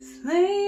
Sleep.